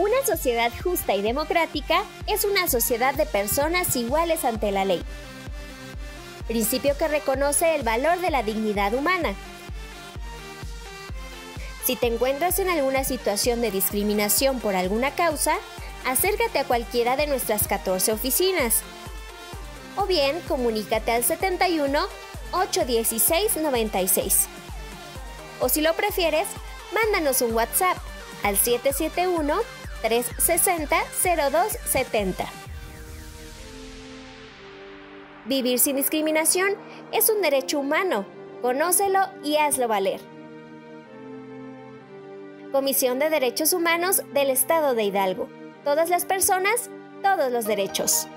Una sociedad justa y democrática es una sociedad de personas iguales ante la ley. Principio que reconoce el valor de la dignidad humana. Si te encuentras en alguna situación de discriminación por alguna causa, acércate a cualquiera de nuestras 14 oficinas. O bien, comunícate al 71 816 96. O si lo prefieres, mándanos un WhatsApp al 771 360-0270. Vivir sin discriminación es un derecho humano. Conócelo y hazlo valer. Comisión de Derechos Humanos del Estado de Hidalgo. Todas las personas, todos los derechos.